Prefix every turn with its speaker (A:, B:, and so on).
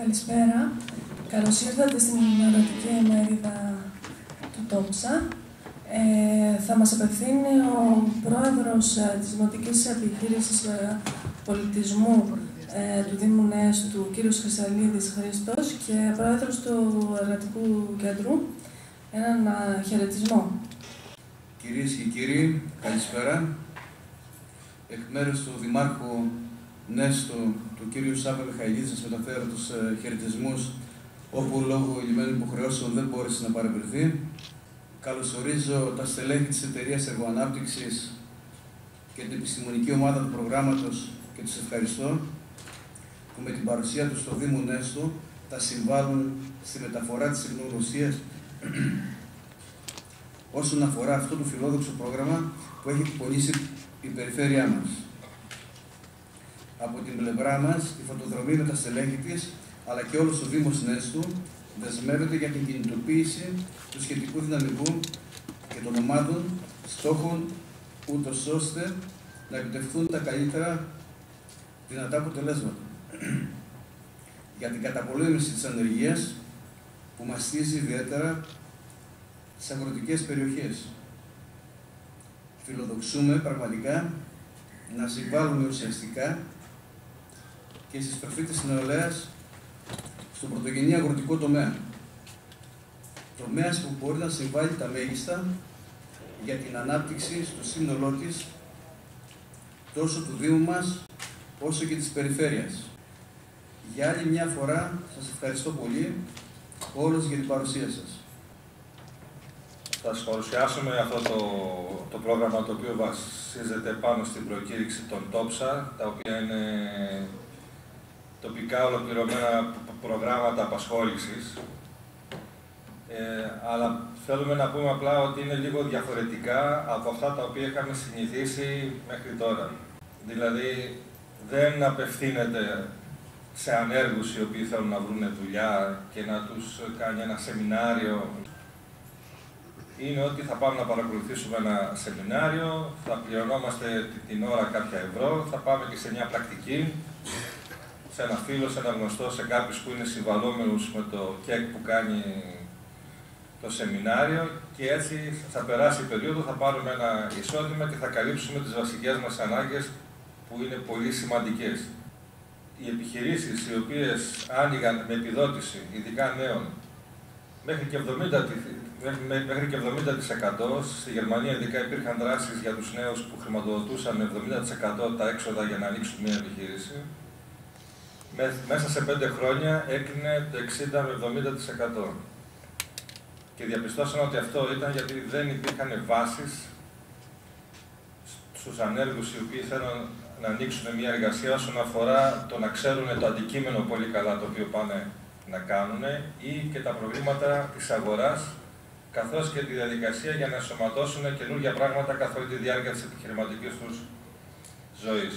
A: Καλησπέρα. Καλώς ήρθατε στην ενημερωτική ημερίδα του ΤΟΠΣΑ. Ε, θα μας απευθύνει ο πρόεδρος ε, της Δημοτικής Επιχείρησης ε, Πολιτισμού ε, του Δήμου Νέστου, κύριος Χρυσαλίδης Χρήστος και πρόεδρος του Εργατικού Κέντρου. Έναν ε, χαιρετισμό.
B: Κυρίες και κύριοι, καλησπέρα. Εκ μέρους του Δημάρχου Νέστου, του κύριου Σάβα Μιχαηλίδης, σας μεταφέρω τους ε, χαιρετισμούς όπου λόγω ηλυμένων υποχρεώσεων δεν μπόρεσε να παρευρεθεί. Καλωσορίζω τα στελέχη της Εταιρείας Εργοανάπτυξης και την επιστημονική ομάδα του προγράμματος και τους ευχαριστώ που με την παρουσία τους στο Δήμο Νέστου θα συμβάλλουν στη μεταφορά της τεχνογνωσίας όσον αφορά αυτό το φιλόδοξο πρόγραμμα που έχει εκπονήσει η περιφέρειά μας. Από την πλευρά μας, η φωτοδρομή με τα στελέχη της, αλλά και όλος ο Δήμος Νέστου, δεσμεύεται για την κινητοποίηση του σχετικού δυναμικού και των ομάδων στόχων, ούτως ώστε να επιτευχθούν τα καλύτερα δυνατά αποτελέσματα. για την καταπολέμηση της ανεργίας που μαστίζει ιδιαίτερα στις αγροτικές περιοχές. Φιλοδοξούμε πραγματικά να συμβάλλουμε ουσιαστικά και στη στροφή της νεολαίας στον πρωτογενή αγροτικό τομέα. Τομέας που μπορεί να συμβάλλει τα μέγιστα για την ανάπτυξη στο σύνολό της τόσο του Δήμου μας όσο και της περιφέρειας. Για άλλη μια φορά σας ευχαριστώ πολύ όλους για την παρουσία σας.
C: Θα σας παρουσιάσουμε αυτό το, το πρόγραμμα το οποίο βασίζεται πάνω στην προκήρυξη των TOPSA, τα οποία είναι τοπικά ολοκληρωμένα προγράμματα απασχόλησης. Ε, αλλά θέλουμε να πούμε απλά ότι είναι λίγο διαφορετικά από αυτά τα οποία είχαμε συνηθίσει μέχρι τώρα. Δηλαδή, δεν απευθύνεται σε ανέργους οι οποίοι θέλουν να βρουν δουλειά και να τους κάνει ένα σεμινάριο είναι ότι θα πάμε να παρακολουθήσουμε ένα σεμινάριο, θα πληρωνόμαστε την ώρα κάποια ευρώ, θα πάμε και σε μια πρακτική, σε ένα φίλο, σε ένα γνωστό, σε κάποιους που είναι συμβαλόμενους με το ΚΕΚ που κάνει το σεμινάριο και έτσι θα περάσει η περίοδο, θα πάρουμε ένα εισόδημα και θα καλύψουμε τις βασικές μας ανάγκες που είναι πολύ σημαντικές. Οι επιχειρήσεις οι οποίες άνοιγαν με επιδότηση, ειδικά νέων, μέχρι και 70%, μέχρι και 70% στη Γερμανία ειδικά υπήρχαν δράσεις για τους νέους που χρηματοδοτούσαν με 70% τα έξοδα για να ανοίξουν μια επιχείρηση. Μέσα σε πέντε χρόνια έκλεινε το 60 με 70%. Και διαπιστώσαμε ότι αυτό ήταν γιατί δεν υπήρχαν βάσεις στους ανέργους οι οποίοι θέλουν να ανοίξουν μια εργασία όσον αφορά το να ξέρουν το αντικείμενο πολύ καλά το οποίο πάνε να κάνουν ή και τα προβλήματα της αγοράς καθώς και τη διαδικασία για να ενσωματώσουν καινούργια πράγματα καθ' όλη τη διάρκεια της επιχειρηματικής τους ζωής.